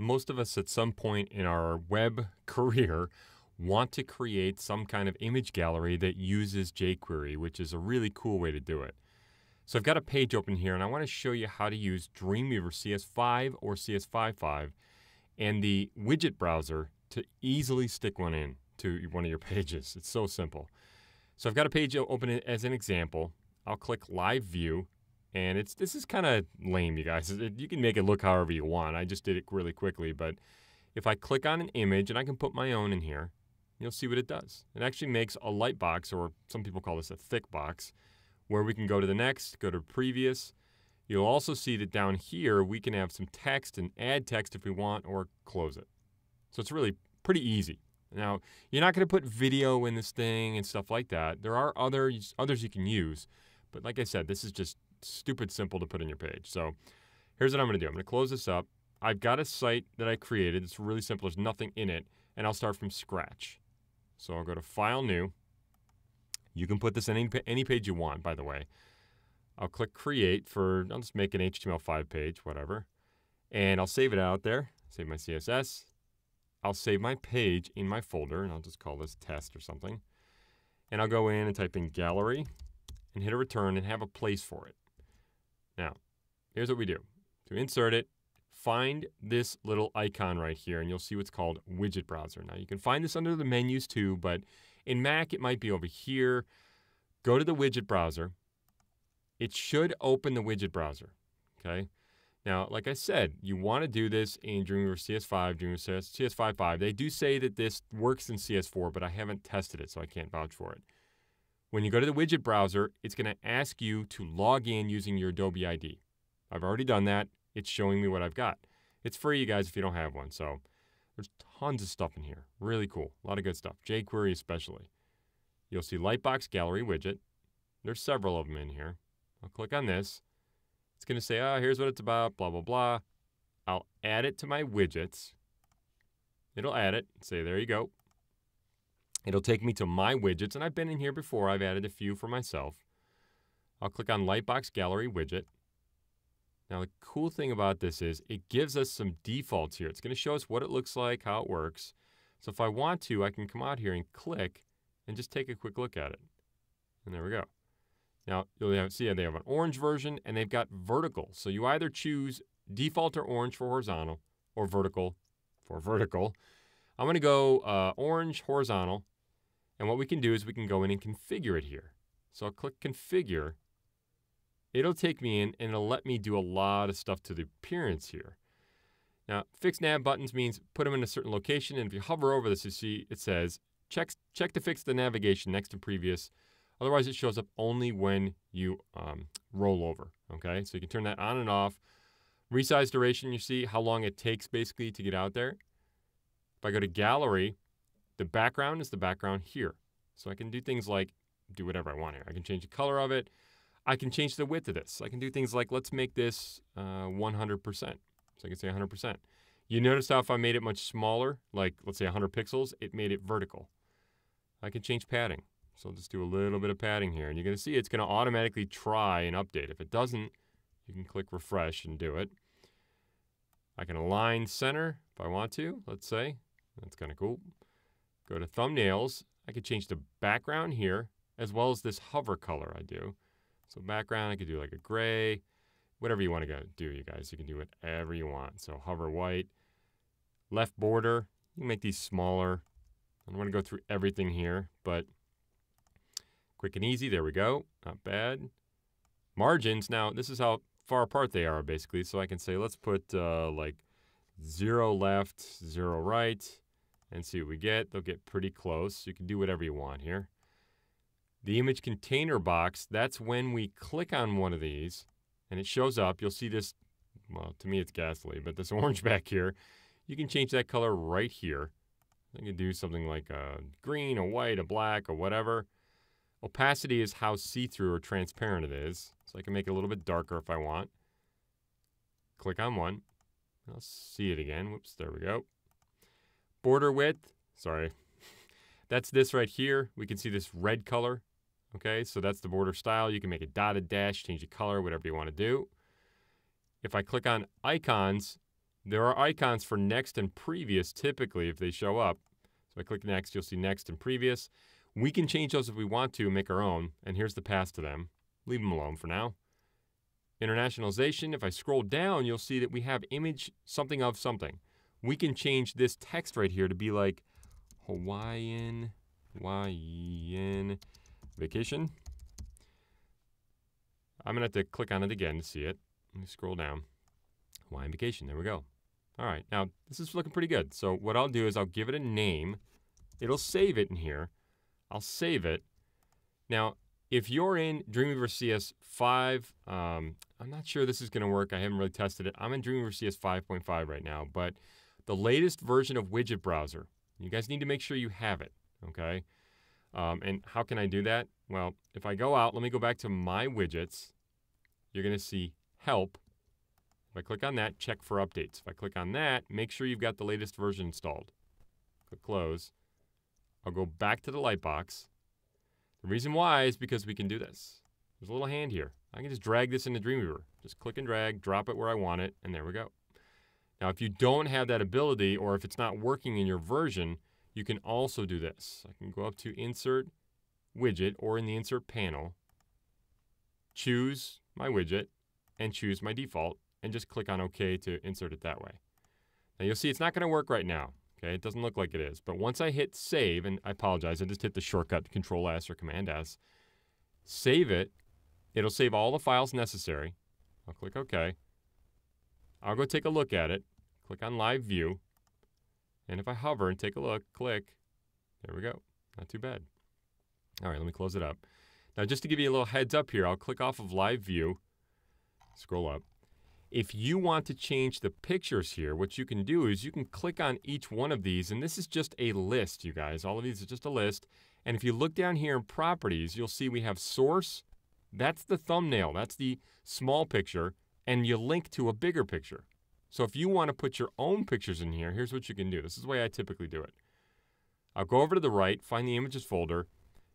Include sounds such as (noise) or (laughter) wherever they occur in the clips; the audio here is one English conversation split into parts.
most of us at some point in our web (laughs) career want to create some kind of image gallery that uses jQuery, which is a really cool way to do it. So I've got a page open here and I want to show you how to use Dreamweaver CS5 or CS55 and the widget browser to easily stick one in to one of your (laughs) pages. It's so simple. So I've got a page open as an example. I'll click live view and it's this is kind of lame, you guys. It, you can make it look however you want. I just did it really quickly, but if I click on an image and I can put my own in here, you'll see what it does. It actually makes a light box, or some people call this a thick box, where we can go to the next, go to previous. You'll also see that down here we can have some text and add text if we want, or close it. So it's really pretty easy. Now, you're not going to put video in this thing and stuff like that. There are others others you can use, but like I said, this is just stupid simple to put in your page. So here's what I'm going to do. I'm going to close this up. I've got a site that I created. It's really simple. There's nothing in it. And I'll start from scratch. So I'll go to File, New. You can put this in any, any page you want, by the way. I'll click Create for, I'll just make an HTML5 page, whatever. And I'll save it out there, save my CSS. I'll save my page in my folder, and I'll just call this Test or something. And I'll go in and type in Gallery and hit a return and have a place for it. Now, here's what we do. To insert it, find this little icon right here, and you'll see what's called Widget Browser. Now, you can find this under the menus too, but in Mac, it might be over here. Go to the Widget Browser. It should open the Widget Browser, okay? Now, like I said, you want to do this in Dreamweaver CS5, Dreamweaver CS5.5. They do say that this works in CS4, but I haven't tested it, so I can't vouch for it. When you go to the widget browser, it's going to ask you to log in using your Adobe ID. I've already done that. It's showing me what I've got. It's free, you guys, if you don't have one. So there's tons of stuff in here. Really cool. A lot of good stuff. jQuery especially. You'll see Lightbox Gallery widget. There's several of them in here. I'll click on this. It's going to say, oh, here's what it's about, blah, blah, blah. I'll add it to my widgets. It'll add it. Say, there you go. It'll take me to my widgets, and I've been in here before. I've added a few for myself. I'll click on Lightbox Gallery widget. Now, the cool thing about this is it gives us some defaults here. It's going to show us what it looks like, how it works. So if I want to, I can come out here and click and just take a quick look at it. And there we go. Now, you'll see they have an orange version and they've got vertical. So you either choose default or orange for horizontal or vertical for vertical. I'm going to go uh, orange horizontal and what we can do is we can go in and configure it here. So I'll click configure. It'll take me in and it'll let me do a lot of stuff to the appearance here. Now, fix nav buttons means put them in a certain location. And if you hover over this, you see it says check, check to fix the navigation next to previous. Otherwise, it shows up only when you um, roll over. Okay, so you can turn that on and off. Resize duration, you see how long it takes basically to get out there. If I go to gallery, the background is the background here. So I can do things like do whatever I want here. I can change the color of it. I can change the width of this. I can do things like let's make this uh, 100%. So I can say 100%. You notice how if I made it much smaller, like let's say 100 pixels, it made it vertical. I can change padding. So I'll just do a little bit of padding here. And you're going to see it's going to automatically try and update. If it doesn't, you can click refresh and do it. I can align center if I want to, let's say. That's kind of cool. Go to thumbnails. I could change the background here as well as this hover color I do. So background, I could do like a gray, whatever you want to go do, you guys. You can do whatever you want. So hover white. Left border, you can make these smaller. I don't want to go through everything here, but quick and easy. There we go. Not bad. Margins, now this is how far apart they are basically. So I can say, let's put uh, like zero left, zero right and see what we get. They'll get pretty close. You can do whatever you want here. The image container box, that's when we click on one of these and it shows up. You'll see this, well, to me it's ghastly, but this (laughs) orange back here, you can change that color right here. You can do something like a green, a white, a black, or whatever. Opacity is how see-through or transparent it is. So I can make it a little bit darker if I want. Click on one. I'll see it again. Whoops, there we go. Border width, sorry, (laughs) that's this right here. We can see this red color. Okay, so that's the border style. You can make a dotted dash, change the color, whatever you want to do. If I click on icons, There are icons for next and previous typically if they show up. So I click next, you'll see next and previous. We can change those if we want to, make our own. And here's the path to them. Leave them alone for now. Internationalization, if I scroll down, you'll see that we have image something of something. We can change this text right here to be like Hawaiian, Hawaiian vacation. I'm to have to click on it again to see it. Let me scroll down. Hawaiian vacation. There we go. All right. Now, this is looking pretty good. So what I'll do is I'll give it a name. It'll save it in here. I'll save it. Now, if you're in Dreamweaver CS5, um, I'm not sure this is going to work. I haven't really tested it. I'm in Dreamweaver CS 5.5 right now, but the latest version of Widget Browser, you guys need to make sure you have it, okay? Um, and how can I do that? Well, if I go out, let me go back to My Widgets. You're going to see Help. If I click on that, check for updates. If I click on that, make sure you've got the latest version installed. Click Close. I'll go back to the Lightbox. The reason why is because we can do this. There's a little hand here. I can just drag this into Dreamweaver. Just click and drag, drop it where I want it, and there we go. Now, if you don't have that ability or if it's not working in your version, you can also do this. I can go up to Insert Widget or in the Insert panel, choose my widget, and choose my default, and just click on OK to insert it that way. Now you'll see it's not going to work right now. Okay, it doesn't look like it is. But once I hit save, and I apologize, I just hit the shortcut Control S or Command S, save it, it'll save all the files necessary. I'll click OK. I'll go take a look at it, click on Live View, and if I hover and take a look, click, there we go. Not too bad. All right, let me close it up. Now, just to give you a little heads up here, I'll click off of Live View, scroll up, if you want to change the pictures here, what you can do is you can click on each one of these, and this is just a list, you guys. All of these are just a list. And if you look down here in properties, you'll see we have source. That's the thumbnail. That's the small picture. And you link to a bigger picture. So if you want to put your own pictures in here, here's what you can do. This is the way I typically do it. I'll go over to the right, find the images folder.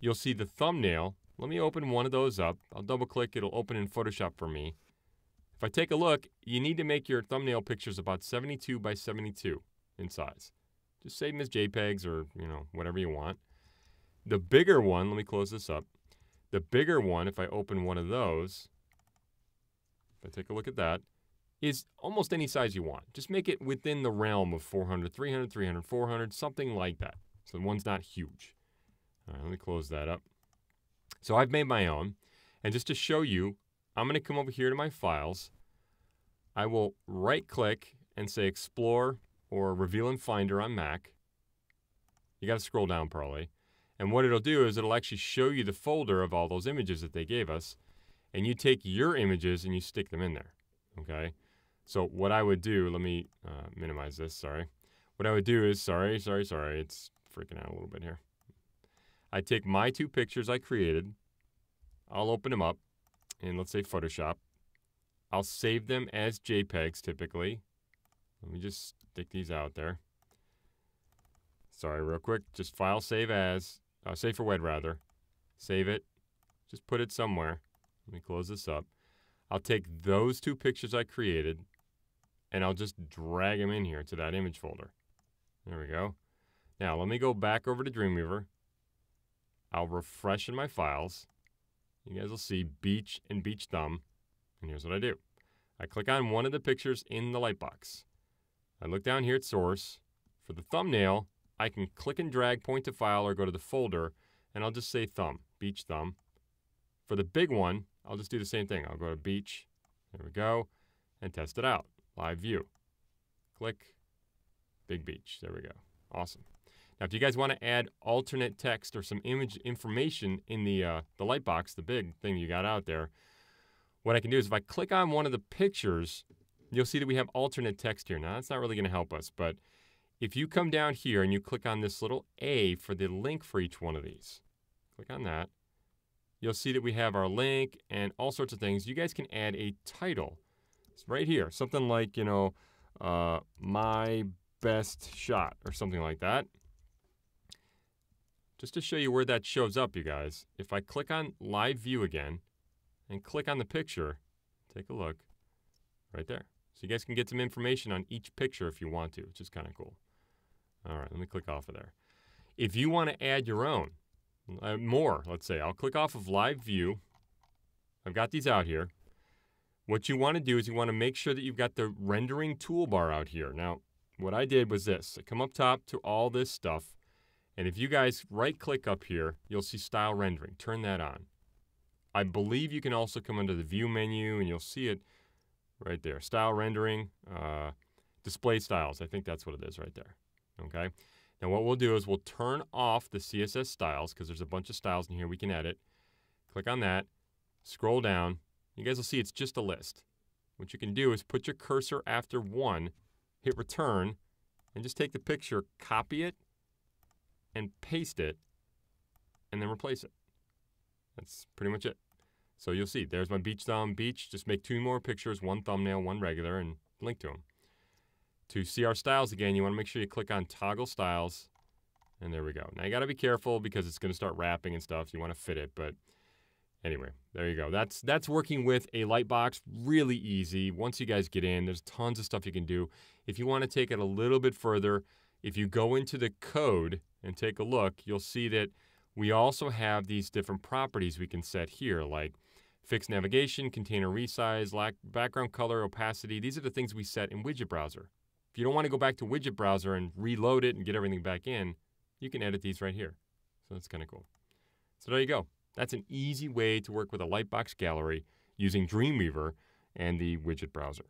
You'll see the thumbnail. Let me open one of those up. I'll double click. It'll open in Photoshop for me. If I take a look, you need to make your thumbnail pictures about 72 by 72 in size. Just save them as JPEGs or, you know, whatever you want. The bigger one, let me close this up. The bigger one, if I open one of those, if I take a look at that, is almost any size you want. Just make it within the realm of 400, 300, 300, 400, something like that. So the one's not huge. All right, let me close that up. So I've made my own. And just to show you I'm going to come over here to my files. I will right click and say Explore or Reveal in Finder on Mac. You got to scroll down probably. And what it'll do is it'll actually show you the folder of all those images that they gave us. And you take your images and you stick them in there. Okay. So what I would do, let me uh, minimize this, sorry. What I would do is, sorry, sorry, sorry, it's freaking out a little bit here. I take my two pictures I created. I'll open them up in, let's say, Photoshop. I'll save them as JPEGs typically. Let me just stick these out there. Sorry, real quick. Just file save as, uh, save for Web rather. Save it. Just put it somewhere. Let me close this up. I'll take those two pictures I created and I'll just drag them in here to that image folder. There we go. Now let me go back over to Dreamweaver. I'll refresh in my files you guys will see beach and beach thumb. And here's what I do. I click on one of the pictures in the lightbox. I look down here at source. For the thumbnail, I can click and drag point to file or go to the folder, and I'll just say thumb, beach thumb. For the big one, I'll just do the same thing. I'll go to beach, there we go, and test it out. Live view. Click, big beach, there we go. Awesome. Now, if you guys want to add alternate text or some image information in the, uh, the light box, the big thing you got out there, what I can do is if I click on one of the pictures, you'll see that we have alternate text here. Now, that's not really going to help us, but if you come down here and you click on this little A for the link for each one of these, click on that, you'll see that we have our link and all sorts of things. You guys can add a title. It's right here, something like, you know, uh, my best shot or something like that. Just to show you where that shows up, you guys, if I click on Live View again and click on the picture, take a look right there. So you guys can get some information on each picture if you want to, which is kind of cool. All right, let me click off of there. If you want to add your own, uh, more, let's say, I'll click off of live view. I've got these out here. What you want to do is you want to make sure that you've got the rendering toolbar out here. Now, what I did was this. I come up top to all this stuff, and if you guys right click up here, you'll see style rendering. Turn that on. I believe you can also come under the view menu and you'll see it right there. Style rendering, uh, display styles. I think that's what it is right there. Okay. Now what we'll do is we'll turn off the CSS styles because there's a bunch of styles in here we can edit. Click on that, scroll down. You guys will see it's just a list. What you can do is put your cursor after one, hit return, and just take the picture, copy it, and paste it, and then replace it. That's pretty much it. So you'll see, there's my beach thumb beach. Just make two more pictures, one thumbnail, one regular, and link to them. To see our styles again, you want to make sure you click on toggle styles, and there we go. Now you got to be careful because it's going to start wrapping and stuff. You want to fit it, but anyway, there you go. That's that's working with a Lightbox. Really easy. Once you guys get in, there's tons of stuff you can do. If you want to take it a little bit further, if you go into the code and take a look, you'll see that we also have these different properties we can set here, like fixed navigation, container resize, lack, background color, opacity. These are the things we set in Widget Browser. If you don't want to go back to Widget Browser and reload it and get everything back in, you can edit these right here. So that's kind of cool. So there you go. That's an easy way to work with a Lightbox gallery using Dreamweaver and the Widget Browser.